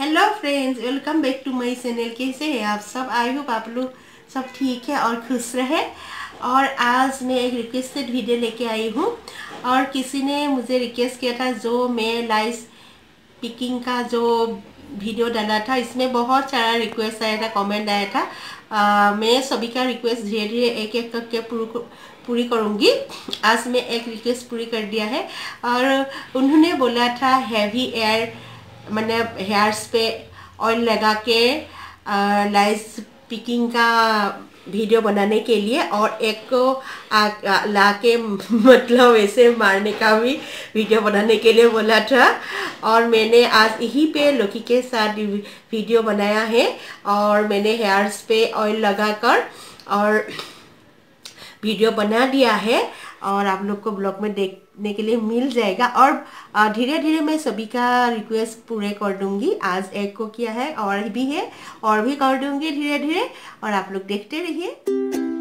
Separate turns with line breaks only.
Hello friends welcome back to my channel कैसे हैं आप सब? आई होप आप लोग सब ठीक है और खुश रहे। और आज मैं एक रिक्वेस्टेड वीडियो लेके आई हूँ। और किसी ने मुझे रिक्वेस्ट किया था जो मैं लाइस पिकिंग का जो वीडियो डाला था इसमें बहुत सारा रिक्वेस्ट आया था कमेंट आया था। आ, मैं सभी का रिक्वेस्ट धीरे धीरे एक एक करके पूरी करूँगी। आज मैं एक रिक्वेस्ट पूरी कर दिया है। और उन्होंने बोला था हैवी एयर मतलब हेयर्स पे ऑयल लगा के लाइस पिकिंग का वीडियो बनाने के लिए और एक को ला के मतलब ऐसे मारने का भी वीडियो बनाने के लिए बोला था। और मैंने आज यहीं पे लोकी के साथ वीडियो बनाया है और मैंने हेयर्स पे ऑयल लगाकर और वीडियो बना दिया है। और आप लोग को ब्लॉग में देखने के लिए मिल जाएगा। और धीरे धीरे मैं सभी का रिक्वेस्ट पूरे कर दूँगी। आज एक को किया है और भी है, और भी कर दूँगी धीरे धीरे और आप लोग देखते रहिए।